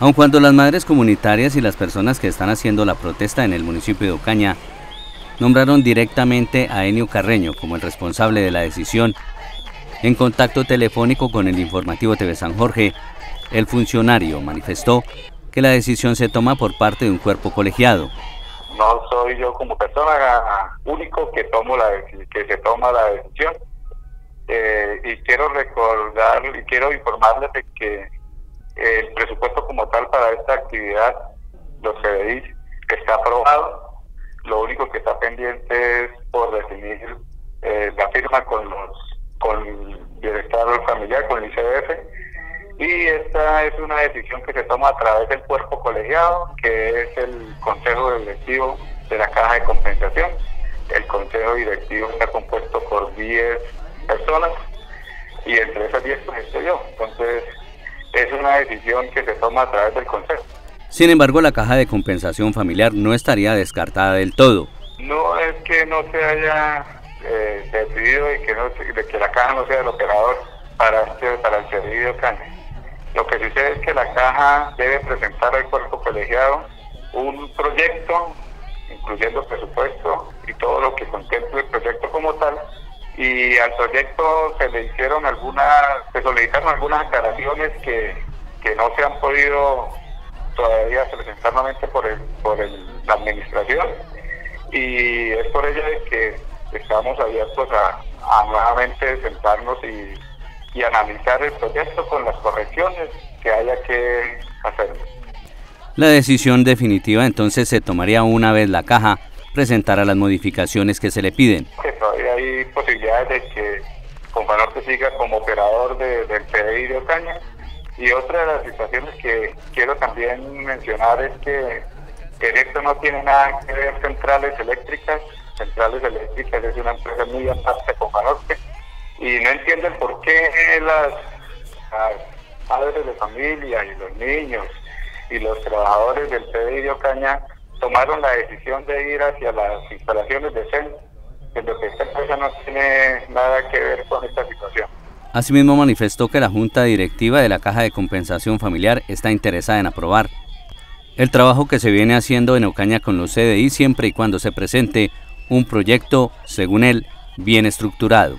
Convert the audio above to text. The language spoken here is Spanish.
Aun cuando las madres comunitarias y las personas que están haciendo la protesta en el municipio de Ocaña nombraron directamente a Enio Carreño como el responsable de la decisión, en contacto telefónico con el informativo TV San Jorge, el funcionario manifestó que la decisión se toma por parte de un cuerpo colegiado. No soy yo como persona único que tomo la que se toma la decisión. Eh, y quiero recordar y quiero informarles de que para esta actividad, los CDI, está aprobado. Lo único que está pendiente es por definir eh, la firma con los con el bienestar familiar, con el ICBF. Y esta es una decisión que se toma a través del cuerpo colegiado, que es el Consejo Directivo de la Caja de Compensación. El Consejo Directivo está compuesto por 10 personas y entre esas 10 pues estoy yo. Entonces, es una decisión que se toma a través del Consejo. Sin embargo, la caja de compensación familiar no estaría descartada del todo. No es que no se haya eh, decidido de que, no, de que la caja no sea el operador para, este, para el servicio CANE. Lo que sucede es que la caja debe presentar al cuerpo colegiado un proyecto, incluyendo presupuesto y todo lo que contemple el proyecto como tal, y al proyecto se le hicieron algunas, se solicitaron algunas aclaraciones que, que no se han podido todavía presentar nuevamente por el, por el, la administración y es por ello que estamos abiertos a, a nuevamente sentarnos y, y analizar el proyecto con las correcciones que haya que hacer. La decisión definitiva entonces se tomaría una vez la caja presentara las modificaciones que se le piden. hay posibilidades de que Companorte siga como operador de, del PDI de Ocaña. Y otra de las situaciones que quiero también mencionar es que en esto no tiene nada que ver centrales eléctricas. Centrales eléctricas es una empresa muy aparte con Banorte y no entienden por qué las, padres de familia y los niños y los trabajadores del PDI de Ocaña tomaron la decisión de ir hacia las instalaciones de CEN, lo que esta empresa no tiene nada que ver con esta situación. Asimismo manifestó que la Junta Directiva de la Caja de Compensación Familiar está interesada en aprobar el trabajo que se viene haciendo en Ocaña con los CDI siempre y cuando se presente un proyecto, según él, bien estructurado.